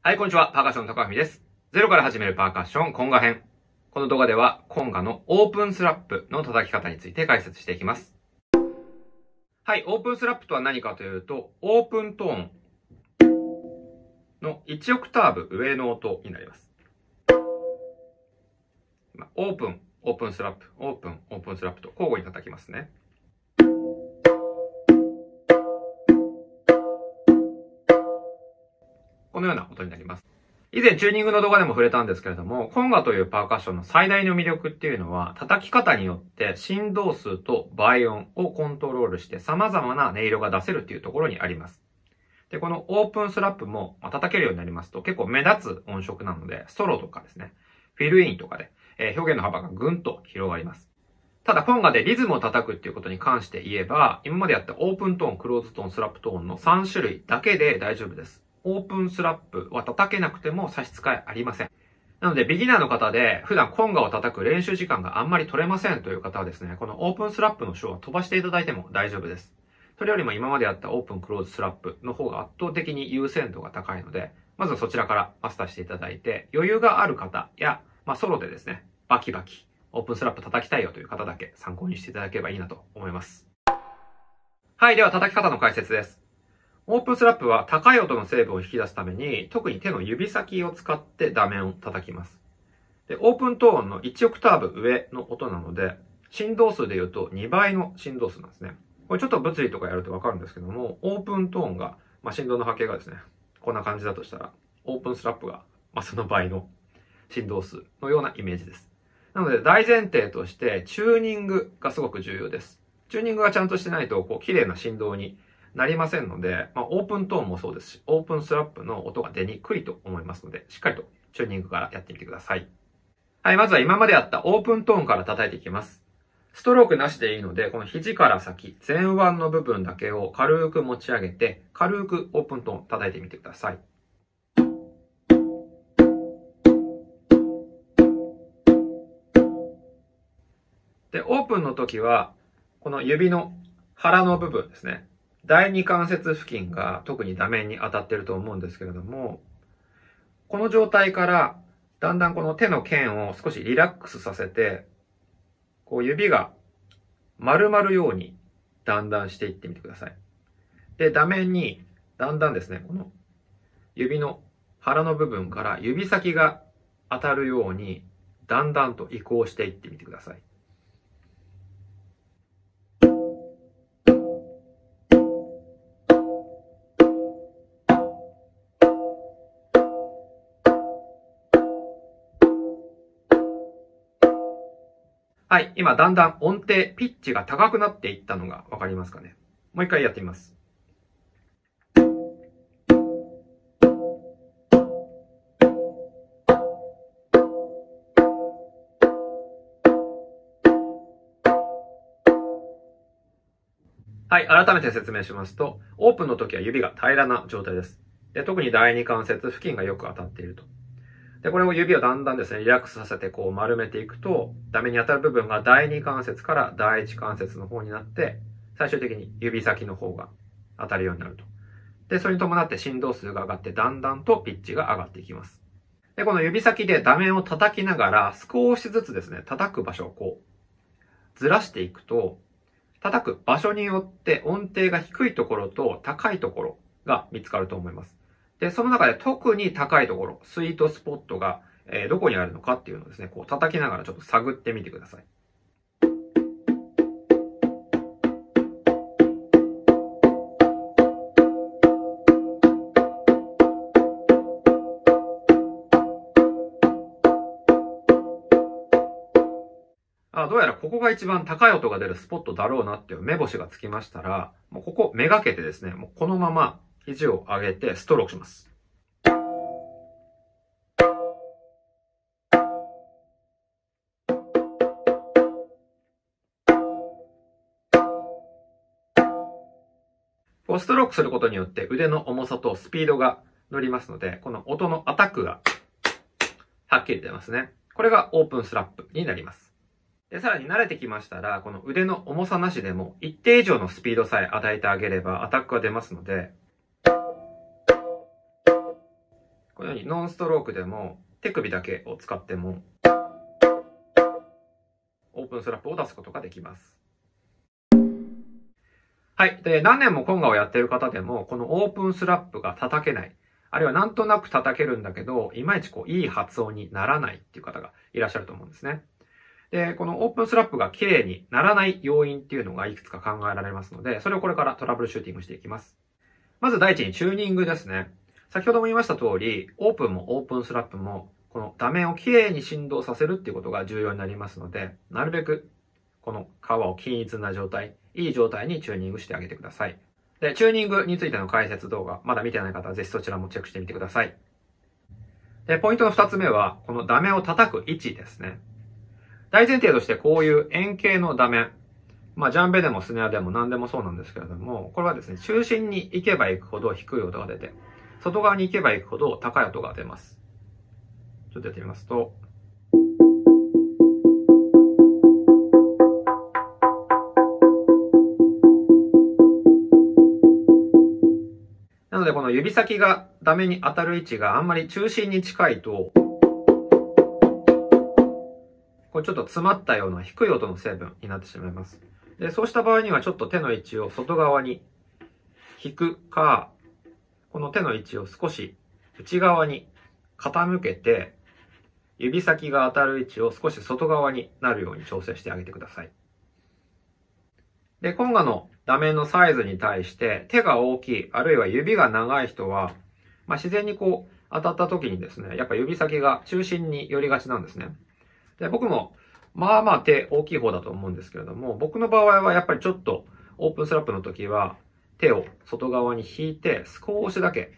はい、こんにちは。パーカッションの高文です。ゼロから始めるパーカッション、コンガ編。この動画では、コンガのオープンスラップの叩き方について解説していきます。はい、オープンスラップとは何かというと、オープントーンの1オクターブ上の音になります。オープン、オープンスラップ、オープン、オープンスラップと交互に叩きますね。このような音になります。以前チューニングの動画でも触れたんですけれども、コンガというパーカッションの最大の魅力っていうのは、叩き方によって振動数と倍音をコントロールして様々な音色が出せるっていうところにあります。で、このオープンスラップも、叩けるようになりますと結構目立つ音色なので、ソロとかですね、フィルインとかで、え表現の幅がぐんと広がります。ただ、コンガでリズムを叩くっていうことに関して言えば、今までやったオープントーン、クローズトーン、スラップトーンの3種類だけで大丈夫です。オープンスラップは叩けなくても差し支えありません。なので、ビギナーの方で普段コンガを叩く練習時間があんまり取れませんという方はですね、このオープンスラップの章は飛ばしていただいても大丈夫です。それよりも今までやったオープンクローズスラップの方が圧倒的に優先度が高いので、まずはそちらからマスターしていただいて、余裕がある方や、まあソロでですね、バキバキ、オープンスラップ叩きたいよという方だけ参考にしていただければいいなと思います。はい、では叩き方の解説です。オープンスラップは高い音の成分を引き出すために、特に手の指先を使って打面を叩きます。で、オープントーンの1オクターブ上の音なので、振動数で言うと2倍の振動数なんですね。これちょっと物理とかやるとわかるんですけども、オープントーンが、まあ、振動の波形がですね、こんな感じだとしたら、オープンスラップが、まあ、その倍の振動数のようなイメージです。なので、大前提として、チューニングがすごく重要です。チューニングがちゃんとしてないと、こう、綺麗な振動になりませんので、まあ、オープントーンもそうですし、オープンスラップの音が出にくいと思いますので、しっかりとチューニングからやってみてください。はい、まずは今までやったオープントーンから叩いていきます。ストロークなしでいいので、この肘から先、前腕の部分だけを軽く持ち上げて、軽くオープントーン叩いてみてください。で、オープンの時は、この指の腹の部分ですね。第二関節付近が特に打面に当たってると思うんですけれども、この状態から、だんだんこの手の剣を少しリラックスさせて、こう指が丸まるようにだんだんしていってみてください。で、打面にだんだんですね、この指の腹の部分から指先が当たるようにだんだんと移行していってみてください。はい。今、だんだん音程、ピッチが高くなっていったのがわかりますかね？もう一回やってみます。はい。改めて説明しますと、オープンの時は指が平らな状態です。で特に第二関節付近がよく当たっていると。で、これを指をだんだんですね、リラックスさせてこう丸めていくと、ダメに当たる部分が第二関節から第一関節の方になって、最終的に指先の方が当たるようになると。で、それに伴って振動数が上がって、だんだんとピッチが上がっていきます。で、この指先で打面を叩きながら、少しずつですね、叩く場所をこう、ずらしていくと、叩く場所によって音程が低いところと高いところが見つかると思います。で、その中で特に高いところ、スイートスポットが、えーどこにあるのかっていうのをですね、こう叩きながらちょっと探ってみてください。あ、どうやらここが一番高い音が出るスポットだろうなっていう目星がつきましたら、もうここめがけてですね、もうこのまま肘を上げてストロークします。ストロークすることによって腕の重さとスピードが乗りますので、この音のアタックがはっきり出ますね。これがオープンスラップになります。で、さらに慣れてきましたら、この腕の重さなしでも一定以上のスピードさえ与えてあげればアタックが出ますので、ようにノンストロークでも手首だけを使ってもオープンスラップを出すことができます。はい。で、何年もコンガをやっている方でも、このオープンスラップが叩けない。あるいはなんとなく叩けるんだけど、いまいちこう、いい発音にならないっていう方がいらっしゃると思うんですね。で、このオープンスラップが綺麗にならない要因っていうのがいくつか考えられますので、それをこれからトラブルシューティングしていきます。まず第一にチューニングですね。先ほども言いました通り、オープンもオープンスラップも、この画面をきれいに振動させるっていうことが重要になりますので、なるべくこの皮を均一な状態、いい状態にチューニングしてあげてください。で、チューニングについての解説動画、まだ見てない方はぜひそちらもチェックしてみてください。で、ポイントの二つ目は、このダメを叩く位置ですね。大前提としてこういう円形のダメ、まあ、ジャンベでもスネアでも何でもそうなんですけれども、これはですね、中心に行けば行くほど低い音が出て、外側に行けば行くほど高い音が出ます。ちょっとやってみますと、なのでこの指先がダメに当たる位置があんまり中心に近いと、これちょっと詰まったような低い音の成分になってしまいます。で、そうした場合にはちょっと手の位置を外側に引くか、この手の位置を少し内側に傾けて、指先が当たる位置を少し外側になるように調整してあげてください。で、コンガの画面のサイズに対して手が大きい、あるいは指が長い人は、まあ、自然にこう当たった時にですね、やっぱ指先が中心に寄りがちなんですね。で、僕も、まあまあ手大きい方だと思うんですけれども、僕の場合はやっぱりちょっとオープンスラップの時は手を外側に引いて少しだけ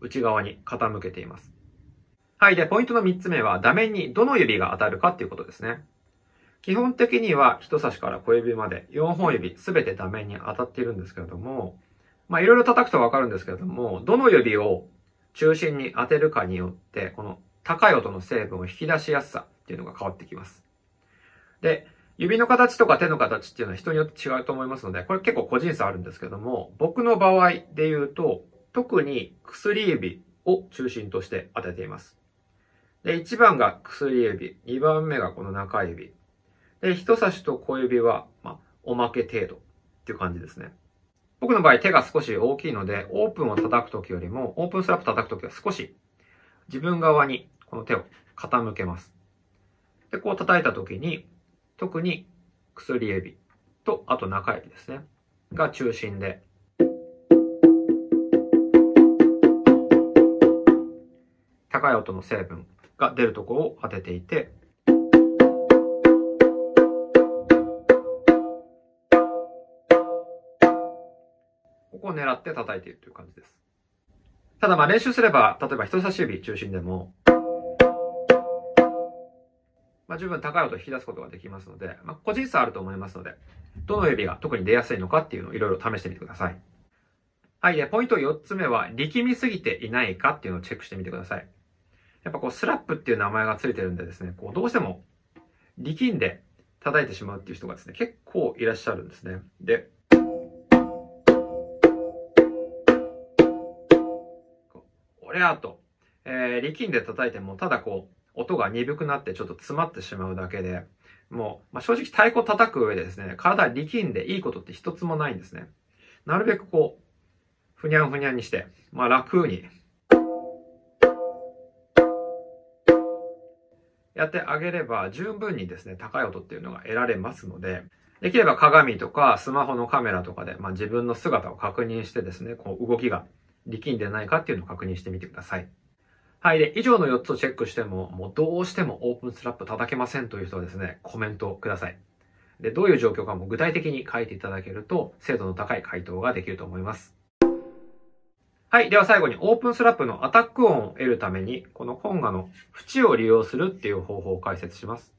内側に傾けています。はい。で、ポイントの3つ目は、画面にどの指が当たるかっていうことですね。基本的には人差しから小指まで4本指すべて画面に当たっているんですけれども、まあいろいろ叩くとわかるんですけれども、どの指を中心に当てるかによって、この高い音の成分を引き出しやすさっていうのが変わってきます。で、指の形とか手の形っていうのは人によって違うと思いますので、これ結構個人差あるんですけども、僕の場合で言うと、特に薬指を中心として当てています。で、1番が薬指、2番目がこの中指、で、人差しと小指は、まあ、おまけ程度っていう感じですね。僕の場合手が少し大きいので、オープンを叩くときよりも、オープンスラップ叩くときは少し自分側にこの手を傾けます。で、こう叩いたときに、特に薬指と、あと中指ですね。が中心で、高い音の成分が出るところを当てていて、ここを狙って叩いているという感じです。ただまあ練習すれば、例えば人差し指中心でも、まあ十分高い音を引き出すことができますので、まあ個人差あると思いますので、どの指が特に出やすいのかっていうのをいろいろ試してみてください。はい。で、ポイント4つ目は、力みすぎていないかっていうのをチェックしてみてください。やっぱこう、スラップっていう名前がついてるんでですね、こう、どうしても力んで叩いてしまうっていう人がですね、結構いらっしゃるんですね。で、れやと、えー、力んで叩いても、ただこう、音が鈍くなってちょっと詰まってしまうだけで、もう、まあ、正直太鼓叩く上でですね、体力んでいいことって一つもないんですね。なるべくこう、ふにゃんふにゃんにして、まあ楽に、やってあげれば十分にですね、高い音っていうのが得られますので、できれば鏡とかスマホのカメラとかで、まあ、自分の姿を確認してですね、こう動きが力んでないかっていうのを確認してみてください。はい。で、以上の4つをチェックしても、もうどうしてもオープンスラップ叩けませんという人はですね、コメントください。で、どういう状況かも具体的に書いていただけると、精度の高い回答ができると思います。はい。では最後にオープンスラップのアタック音を得るために、このコンガの縁を利用するっていう方法を解説します。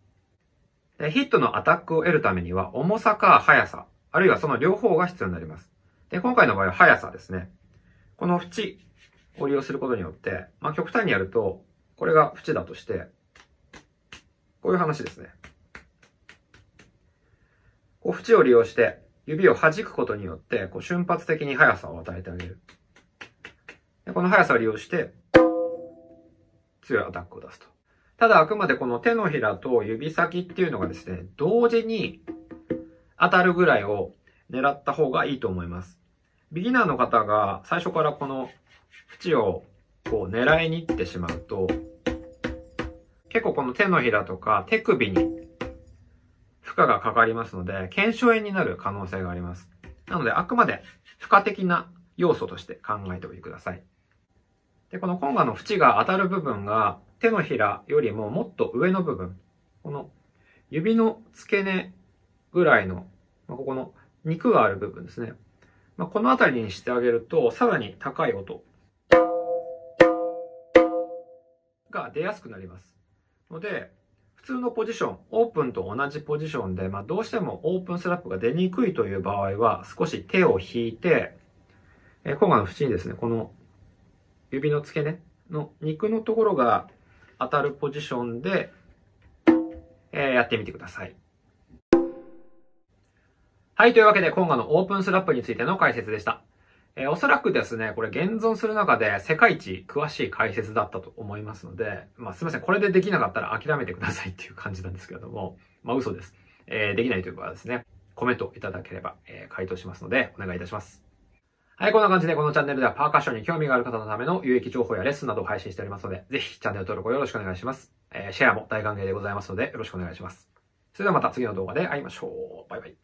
でヒットのアタックを得るためには、重さか速さ、あるいはその両方が必要になります。で、今回の場合は速さですね。この縁を利用することによって、まあ、極端にやると、これが縁だとして、こういう話ですね。こう縁を利用して、指を弾くことによって、こう瞬発的に速さを与えてあげる。でこの速さを利用して、強いアタックを出すと。ただあくまでこの手のひらと指先っていうのがですね、同時に当たるぐらいを狙った方がいいと思います。ビギナーの方が最初からこの縁をこう狙いに行ってしまうと、結構この手のひらとか手首に負荷がかかりますので、腱鞘炎になる可能性があります。なので、あくまで負荷的な要素として考えておいてください。で、このコンガの縁が当たる部分が手のひらよりももっと上の部分、この指の付け根ぐらいの、まあ、ここの肉がある部分ですね。まあ、この辺りにしてあげると、さらに高い音が出やすくなります。ので、普通のポジション、オープンと同じポジションで、まあ、どうしてもオープンスラップが出にくいという場合は、少し手を引いて、えー、今回の縁にですね、この指の付け根の肉のところが当たるポジションで、えー、やってみてください。はい、というわけで今回のオープンスラップについての解説でした。えー、おそらくですね、これ現存する中で世界一詳しい解説だったと思いますので、まあすいません、これでできなかったら諦めてくださいっていう感じなんですけれども、まあ嘘です。えー、できないという場合はですね、コメントいただければ、えー、回答しますので、お願いいたします。はい、こんな感じでこのチャンネルではパーカッションに興味がある方のための有益情報やレッスンなどを配信しておりますので、ぜひチャンネル登録をよろしくお願いします。えー、シェアも大歓迎でございますので、よろしくお願いします。それではまた次の動画で会いましょう。バイバイ。